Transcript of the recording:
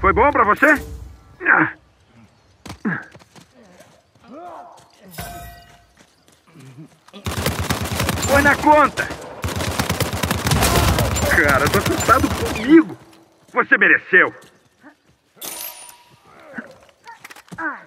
Foi bom pra você? Foi na conta! Cara, tô assustado comigo! Você mereceu! Ah.